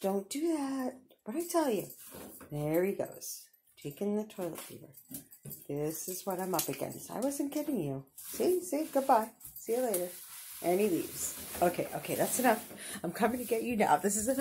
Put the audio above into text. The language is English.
Don't do that. What I tell you? There he goes. Taking the toilet paper. This is what I'm up against. I wasn't kidding you. See, see, goodbye. See you later. And he leaves. Okay, okay, that's enough. I'm coming to get you now. This is enough.